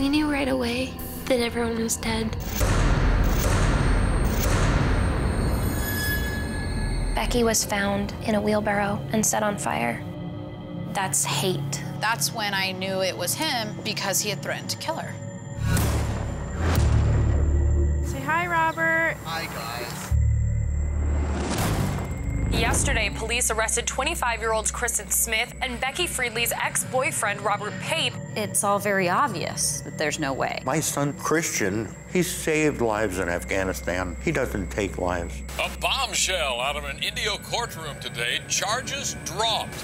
We knew right away that everyone was dead. Becky was found in a wheelbarrow and set on fire. That's hate. That's when I knew it was him because he had threatened to kill her. Yesterday, police arrested 25-year-old Christian Smith and Becky Friedli's ex-boyfriend, Robert Pape. It's all very obvious that there's no way. My son, Christian, he saved lives in Afghanistan. He doesn't take lives. A bombshell out of an Indio courtroom today. Charges dropped.